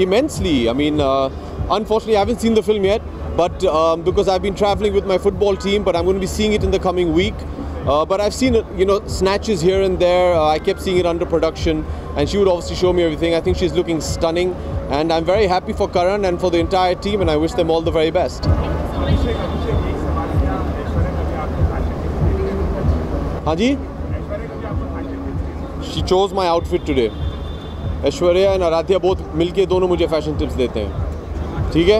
immensely. I mean, uh, unfortunately, I haven't seen the film yet, but um, because I've been traveling with my football team, but I'm going to be seeing it in the coming week. Uh, but I've seen you know snatches here and there. Uh, I kept seeing it under production, and she would obviously show me everything. I think she's looking stunning, and I'm very happy for Karan and for the entire team, and I wish them all the very best. Haji, she chose my outfit today. Aishwarya and Aaradhya both मिलके दोनों मुझे fashion tips देते हैं। ठीक है?